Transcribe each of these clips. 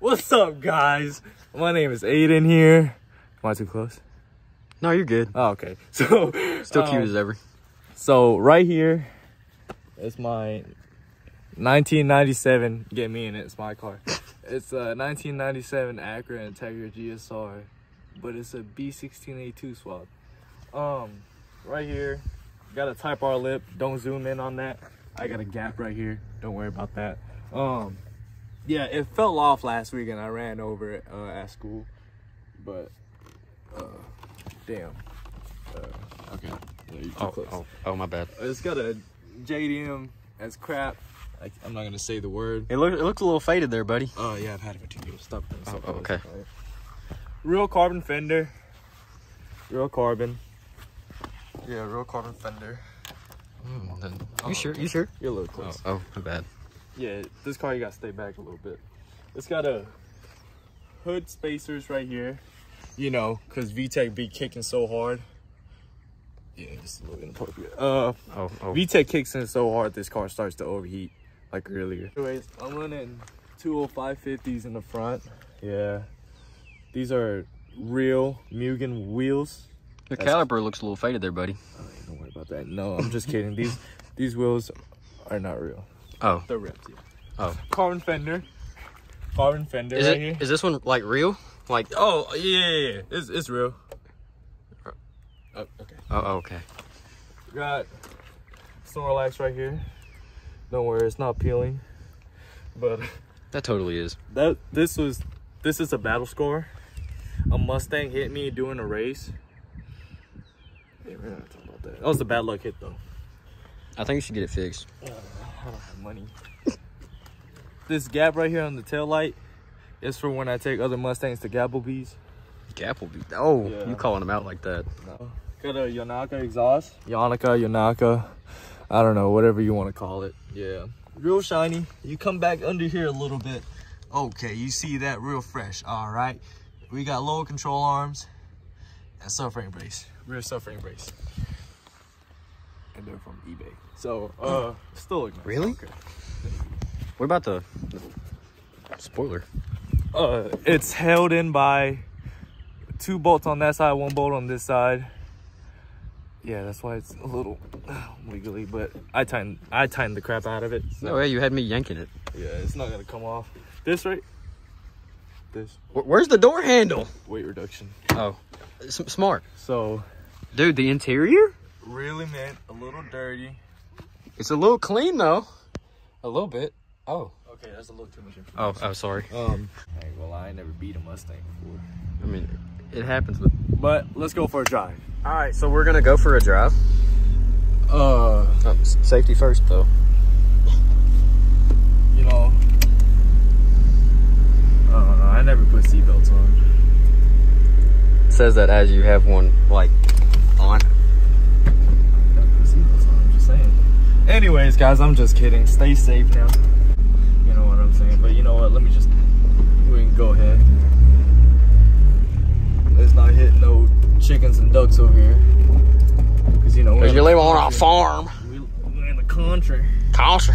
What's up, guys? My name is Aiden here. Am I too close? No, you're good. Oh, okay. So, Still um, cute as ever. So right here is my 1997. Get me in it. It's my car. It's a 1997 Acura Integra GSR, but it's a B16A2 swap. Um, right here, got a Type R lip. Don't zoom in on that. I got a gap right here. Don't worry about that. Um, yeah, it fell off last week and I ran over it uh, at school, but uh, damn. Uh, okay. Yeah, you're too Oh, close. oh, oh, my bad. It's got a JDM as crap. I, I'm not gonna say the word. It, look, it looks a little faded there, buddy. Oh yeah, I've had it for two years. Stop. Oh, stop oh, okay. Real carbon fender. Real carbon. Yeah, real carbon fender. Mm, then- Oh, you sure? okay. You sure? You're a little Oh, close. oh, my bad. Yeah, this car you gotta stay back a little bit. It's got a hood spacers right here. You know, cause VTEC be kicking so hard. Yeah, it's a little inappropriate. Uh, Oh, oh. VTEC kicks in so hard this car starts to overheat like earlier. Anyways, I'm running 20550s in the front. Yeah. These are real Mugen wheels. Your That's- caliper looks a little faded there, buddy. Oh, don't worry about that. No, I'm just kidding. These these wheels are not real. Oh. They're ripped. Yeah. Oh. Carbon fender. Carbon fender Is right it? here. Is this one like real? Like? Oh yeah, yeah, yeah. It's it's real. Oh, okay. Oh, oh, okay. Got Snorlax right here. Don't worry, it's not peeling. But That totally is. that this was this is a battle score. A Mustang hit me doing a race. Yeah, we're not talking about that. That was a bad luck hit though. I think you should get it fixed. Uh, I don't have money. this gap right here on the tail light is for when I take other Mustangs to Gapplebee's. Gap will be. Oh, Yeah. you calling them out like that? No. Got a Yanaka exhaust. Yanaka, Yanaka. I don't know, whatever you want to call it. Yeah. Real shiny. You come back under here a little bit. Okay, you see that real fresh. All right. We got lower control arms and subframe brace. Rear subframe brace. And they're from eBay. So, uh, still look nice. Really? Okay. What about the, the spoiler? Uh, it's held in by two bolts on that side, one bolt on this side. Yeah, that's why it's a little wiggly, but I tightened I tightened the crap out of it. so- No way, you had me yanking it. Yeah, it's not gonna come off. This right? This Where's the door handle? weight reduction. Oh, S- smart, So dude. The interior? Really meant a little dirty. It's a little clean though. A little bit. Oh. Okay, that's a little too much information. Oh, oh, sorry. Um, I ain't gonna lie, I never beat a Mustang before. I mean, it happens with. But let's go for a drive. All right, so we're gonna go for a drive. Uh, Oh, safety first, though. you know, uh, I never put seatbelts on. It says that as you have one like on. Gotta put seatbelts on, I'm just saying. Anyways, guys, I'm just kidding. Stay safe now. You know what I'm saying? But you know what? Let me just we can go ahead. Let's not hit no chickens and ducks over here. Cause you know Cause you live on a farm. We, we're in the country. Caution.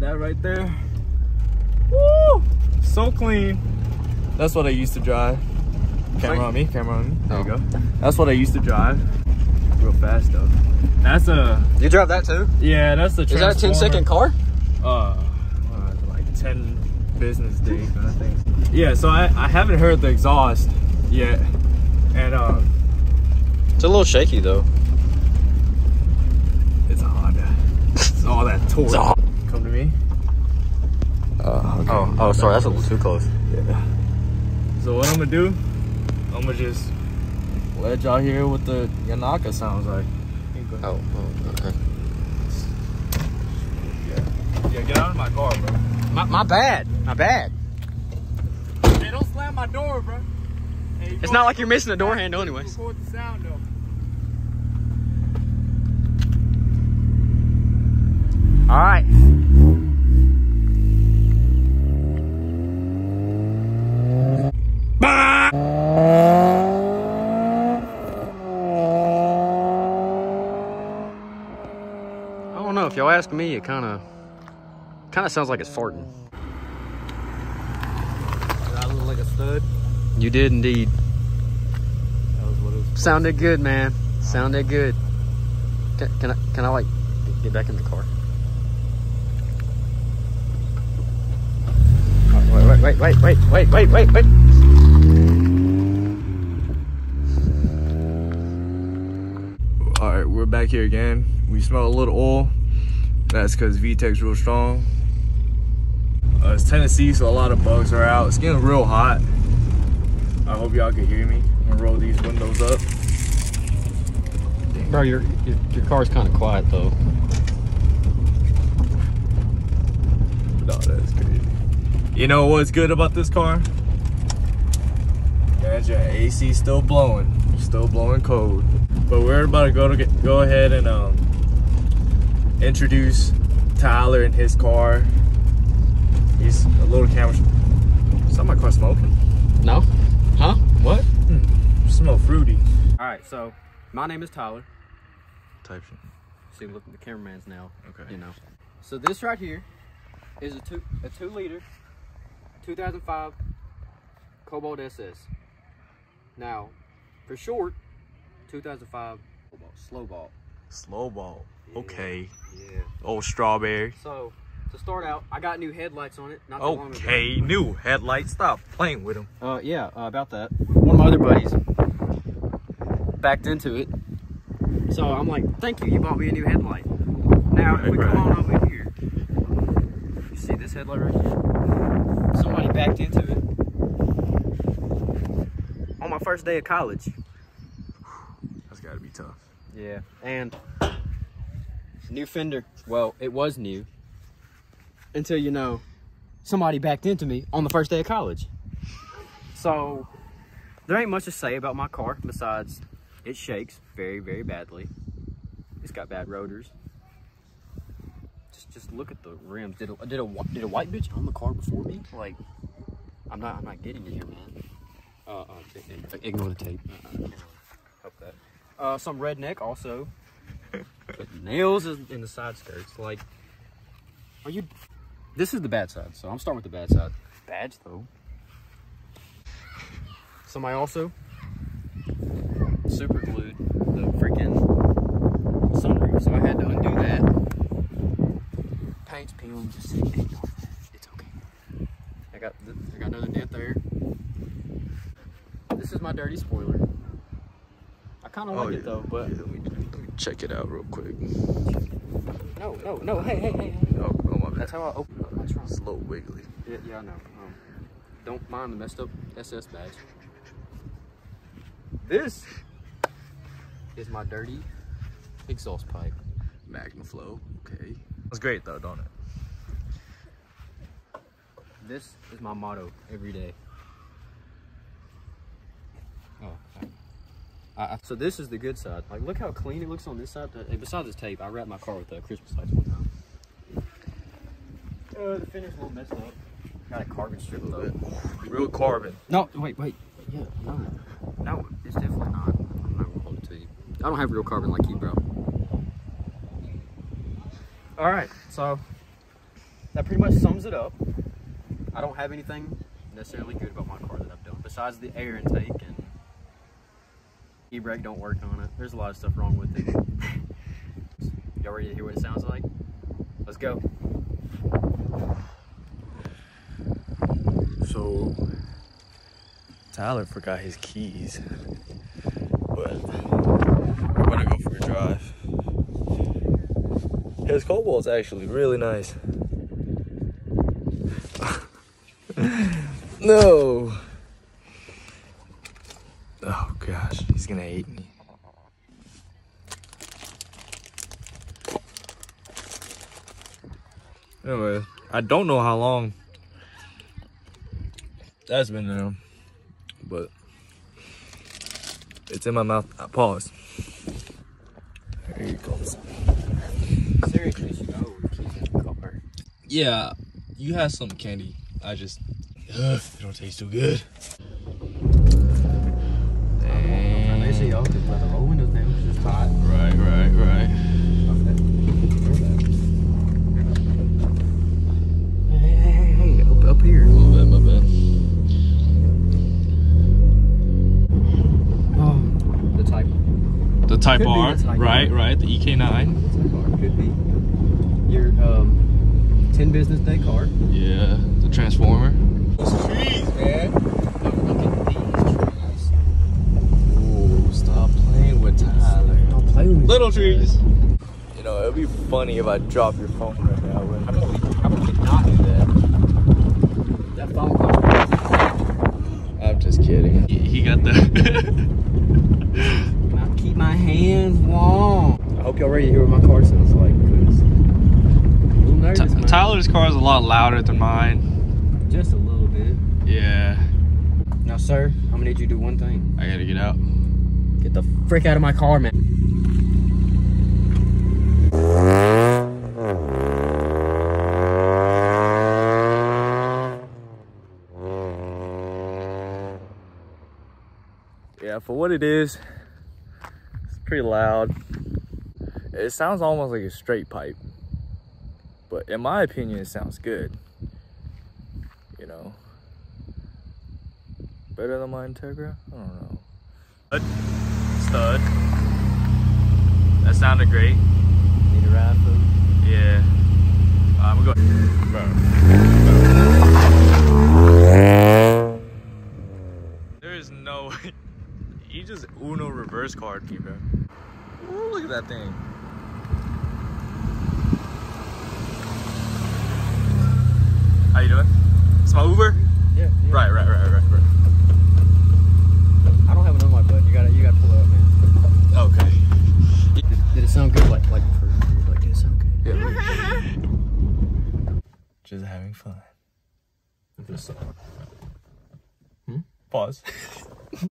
That right there. Woo! So clean. That's what I used to drive. Camera on me, camera on me. There you Oh. go. That's what I used to drive. Real fast though. That's a You drive that too? yeah, that's the Is that a 10 second car? uh, uh like 10 business days, of thing. Yeah, so I, I haven't heard the exhaust yet. And um It's a little shaky though. it's a Honda. It's all that torque. It's a Hon- Come to me. Uh, okay. Oh, oh, sorry, that's a little too close. Yeah. So what I'm gonna do, I'm gonna just let y'all hear what the Yanaka sounds like. Oh, oh okay. Yeah. Yeah, get out of my car, bro. My, my bad. My bad. Hey, don't slam my door, bro. Hey, It's not like you're missing the door handle anyways. Record the sound though. All right. Don't know. If y'all ask me, it kind of kind of sounds like it's farting. stud. You did indeed. That was what it was. Sounded good, man. Sounded good. Can, can I can I like get back in the car? Wait, wait, wait, wait, wait, wait, wait, wait, wait. All right, we're back here again. We smell a little oil. That's because VTEC's real strong. Uh, it's Tennessee, so a lot of bugs are out. It's getting real hot. I hope y'all can hear me. I'm gonna roll these windows up. Bro, your your, your car's kind of quiet though. No, that's crazy. You know what's good about this car? That your AC still blowing, still blowing cold. But we're about to go to get, go ahead and um, introduce Tyler and his car. He's a little camera. My car smoking. No? Huh? What? Hmm. Smell fruity. All right, so my name is Tyler. Type shit. See, look, at the cameraman's now. Okay. You know. So this right here is a two a two liter, 2005 Cobalt SS. Now, for short, 2005 Cobalt Slow Ball. Slow ball. Yeah. Okay. Yeah. Old strawberry. So to start out, I got new headlights on it. Not too long ago. Okay. New headlights. Stop playing with them. Uh, yeah, uh, about that. One of my other buddies backed into it. So I'm like, thank you, you bought me a new headlight. Now, if we Right, come on over here, you see this headlight right here? Somebody backed into it. On my first day of college. That's gotta be tough. Yeah. And new fender. Well, it was new. Until you know, somebody backed into me on the first day of college. So there ain't much to say about my car besides it shakes very, very badly. It's got bad rotors. Just just look at the rims. Did a did a did a white bitch on the car before me? Like I'm not I'm not getting it here, man. Uh, uh ignore the tape. Uh, uh. Uh, some redneck also. Nails in the side skirts. Like, are you? This is the bad side, so I'm starting with the bad side. Badge though. Somebody also super glued the freaking sunroof, so I had to undo that. Paint's peeling, just ignore that. It's okay. I got I got another dent there. This is my dirty spoiler. I kind of like it though, but Oh, Yeah, let, me, let me check it out real quick. no, no, no. Hey, hey, hey, hey. Oh, oh my bad. That's how I open up my trunk. Slow wiggly. Yeah, yeah, I know. Um, don't mind the messed up SS badge. This is my dirty exhaust pipe. Magnaflow. Okay. It's great though, don't it? This is my motto every day. Oh. I, I, I- so this is the good side. Like, look how clean it looks on this side. Uh, besides this tape, I wrapped my car with uh, Christmas lights one time. Uh, the finish a little messed up. Got a carbon strip though. Real carbon. No, wait, wait. Yeah, no. No, it's definitely not. I'm not gonna hold it to you. I don't have real carbon like you, bro. Alright, so that pretty much sums it up. I don't have anything necessarily good about my car that I've done, besides the air intake and e-brake don't work on it. There's a lot of stuff wrong with it. Y'all ready to hear what it sounds like? Let's go. So Tyler forgot his keys, but we're gonna go for a drive. His cobalt's actually really nice. no. Oh gosh, he's gonna hate me. Anyway, I don't know how long that's been there, but it's in my mouth. I pause. There he goes. Seriously, you know, keep in the car. Yeah, you had some candy. I just, ugh, it don't taste too good. Right, right, right. Hey, up, here. The Type. The Type could R, type right, R. right. The EK9. Type R could be your um, 10 business day car. Yeah, the Transformer. Those trees, man. Little trees. You know, it'd be funny if I dropped your phone right now, I but probably, I probably not do that. That phone cost I'm just kidding. He, he got the. Now keep my hands warm. I hope y'all ready to hear what my car sounds like, cause I'm a little nervous. Tyler's car is a lot louder than mine. Just a little bit. Yeah, Now, sir, I'm gonna need you to do one thing. I gotta get out. Get the frick out of my car, man. Yeah, for what it is, it's pretty loud. It sounds almost like a straight pipe. But in my opinion, it sounds good. You know. Better than my Integra? I don't know. Stud. Stud. That sounded great. Need a ride, food? Yeah. I'm gonna go. There You just Uno reverse card me, bro. Ooh, look at that thing. How you doing? It's my Uber? Yeah, yeah. Right, right, right, right, right. I don't have an unlock button. You gotta, you gotta pull it up, man. Okay. Did, did it sound good? Like, like, for, like, did it sound good? Yeah. Just having fun. I'm hmm? gonna. Pause.